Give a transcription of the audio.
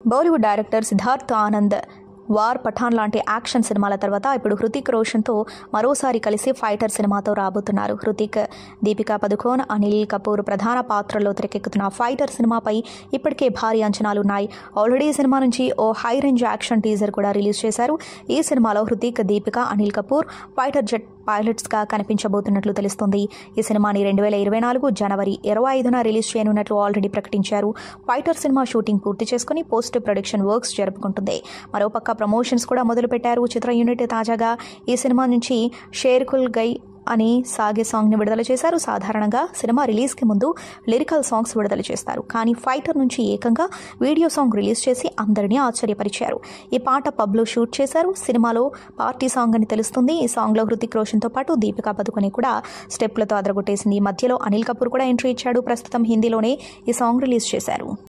Bollywood director Siddharth Anand War Pathaan లాంటి action సినిమాల తర్వాత ఇప్పుడు హృతిక్ రోషన్తో మరోసారి కలిసి ఫైటర్ సినిమాతో రాబోతున్నారు. హృతిక్ దీపికా పదుకోన్ అనిల్ కపూర్ ప్రధాన పాత్రల్లో తెరకెక్కుతున్న ఫైటర్ సినిమాపై ఇప్పటికే భారీ అంచనాలు ఉన్నాయి. ఆల్రెడీ సినిమా నుంచి ఓ హై రేంజ్ యాక్షన్ టీజర్ కూడా రిలీజ్ చేశారు. ఈ సినిమాలో హృతిక్ దీపిక అనిల్ కపూర్ ఫైటర్ జెట్ పైలట్స్గా కనిపించబోతున్నట్లు తెలుస్తుంది. ఈ సినిమాని రెండు వేల ఇరవై నాలుగు జనవరి ఇరవై ఐదున రిలీజ్ చేయనున్నట్లు ఆల్రెడీ ప్రకటించారు. ఫైటర్ సినిమా షూటింగ్ పూర్తి చేసుకుని పోస్ట్ ప్రొడక్షన్ వర్క్స్ జరుపుకుంటుంది. మరోపక్క ప్రమోషన్స్ కూడా మొదలుపెట్టారు. చిత్ర యూనిట్ తాజాగా ఈ సినిమా నుంచి షేర్కుల్ గై అని సాగే సాంగ్ని విడుదల చేశారు. సాధారణంగా సినిమా రిలీజ్కి ముందు లిరికల్ సాంగ్స్ విడుదల చేస్తారు. కానీ ఫైటర్ నుంచి ఏకంగా వీడియో సాంగ్ రిలీజ్ చేసి అందరినీ ఆశ్చర్యపరిచారు. ఈ పాట పబ్లో షూట్ చేశారు. సినిమాలో పార్టీ సాంగ్ అని తెలుస్తుంది. ఈ సాంగ్లో హృతిక్ రోషన్తో పాటు దీపికా పదుకొని కూడా స్టెప్లతో అదరగొట్టేసింది. ఈ మధ్యలో అనిల్ కపూర్ కూడా ఎంట్రీ ఇచ్చాడు. ప్రస్తుతం హిందీలోనే ఈ సాంగ్ రిలీజ్ చేశారు.